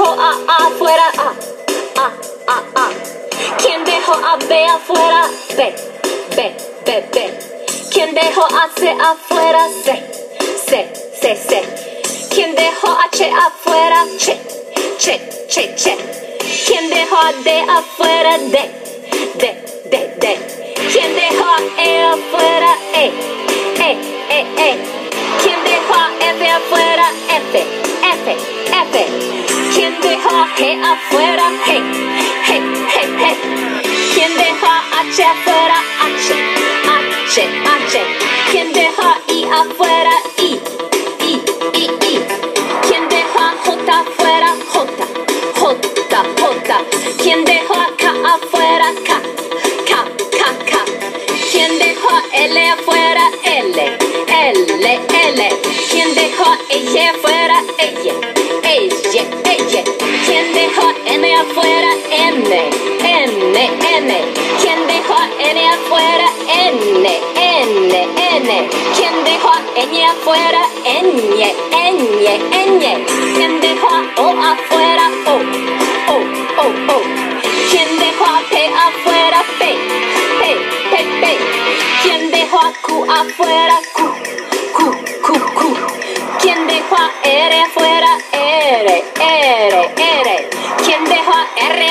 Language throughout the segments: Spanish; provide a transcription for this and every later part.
afuera? A, A, A, A. ¿Quién dejó a B afuera? B, B, B, B. ¿Quién dejó a C afuera? C, C, C, C. ¿Quién dejó a H afuera? Che, che, che, che. ¿Quién dejó a D afuera? D, D, D, D. ¿Quién dejó a E afuera? E, E, E, E. ¿Quién dejó a F afuera? F, F, F. ¿Quién dejó G afuera? G, G, G, G. ¿Quién dejó H afuera? H, H, H. ¿Quién dejó I afuera? I, I, I, I. ¿Quién dejó J afuera? J, J, J. ¿Quién dejó K afuera? K, K, K, K. ¿Quién dejó L afuera? L, L, L. ¿Quién dejó afuera? N, N, N. ¿Quién dejó a N afuera? N, N, N. ¿Quién dejó a Ñ afuera? Ñ, Ñ, Ñ. ¿Quién dejó O afuera? O, O, O, O. ¿Quién dejó a P afuera? P, P, P, P. ¿Quién dejó a Q afuera? Q,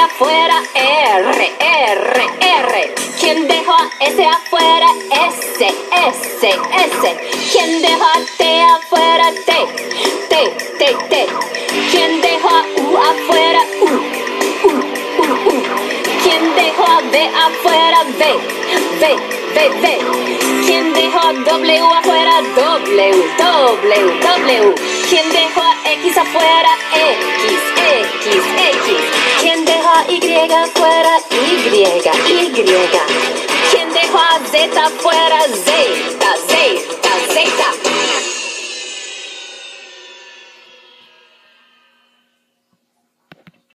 afuera? R, R, R. ¿Quién dejó a S afuera? S, S, S. ¿Quién dejó a T afuera? T, T, T, T. ¿Quién dejó a U afuera? U, U, U, U. ¿Quién dejó a B afuera? B, B, B, B. ¿Quién dejó a W afuera? W, W, W. ¿Quién dejó a X afuera? X, X, X. ¿Quién fuera, Y, fuera, Y, Y. Quien dejó a Z fuera, Z Z, Z, Z.